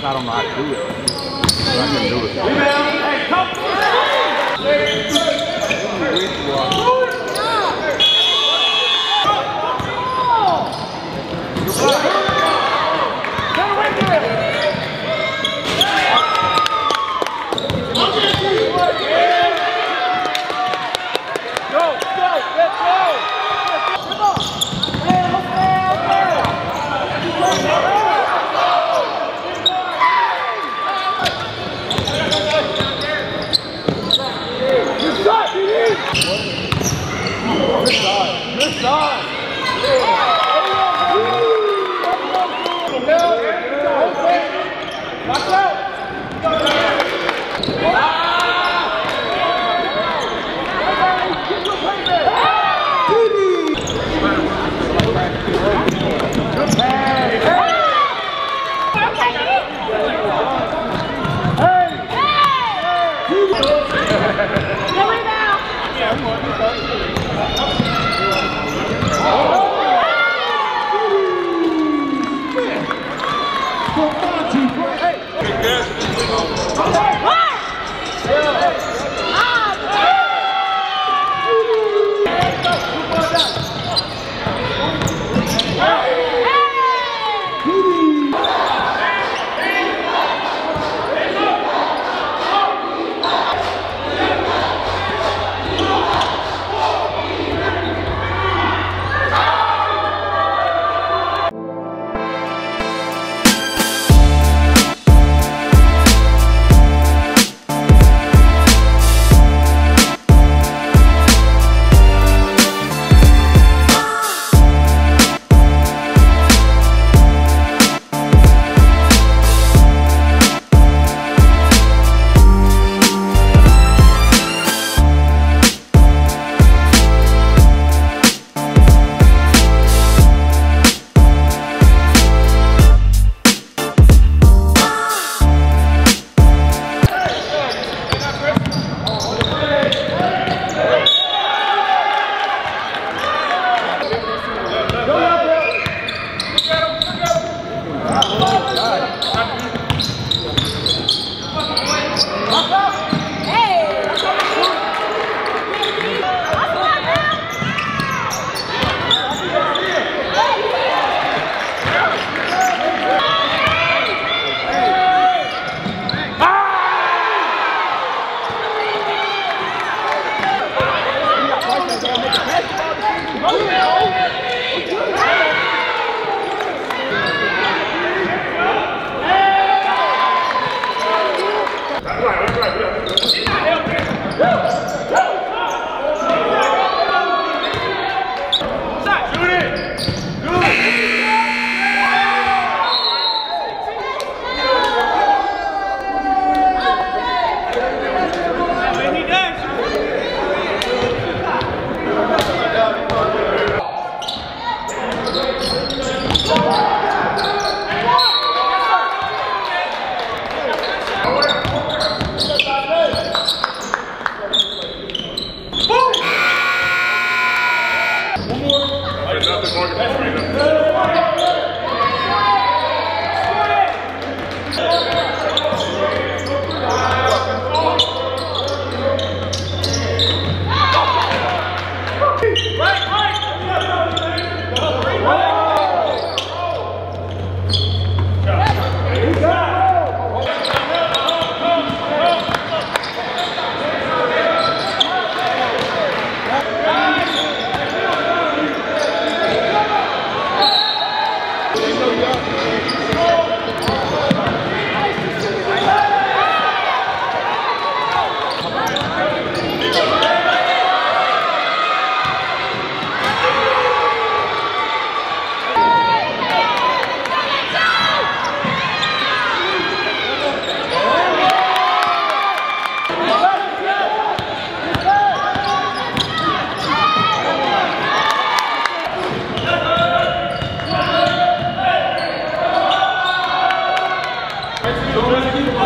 guess I don't know how to do it. I can do it. Hey, come on!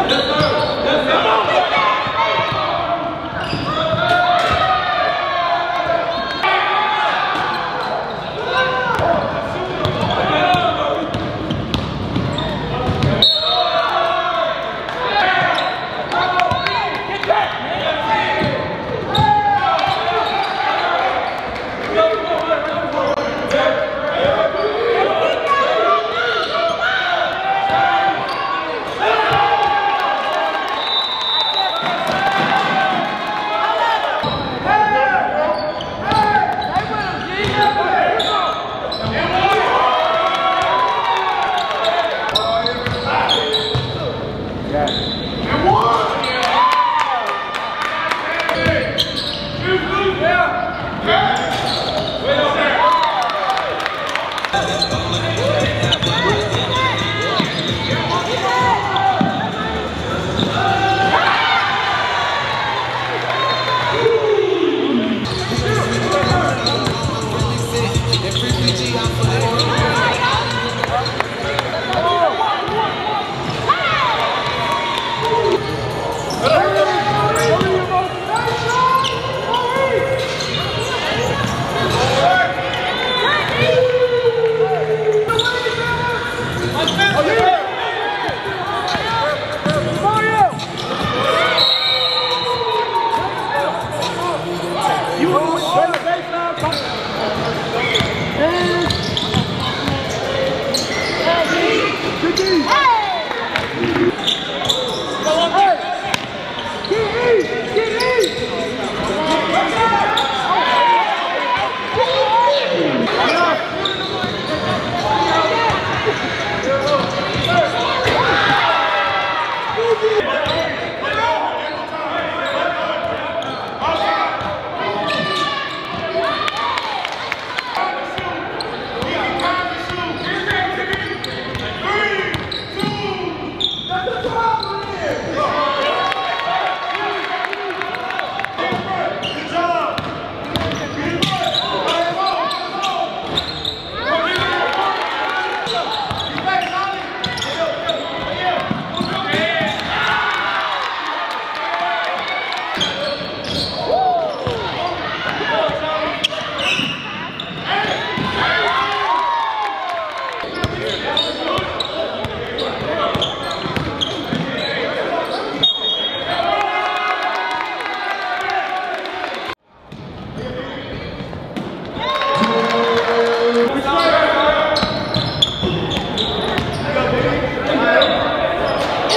Come on.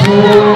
Senhor.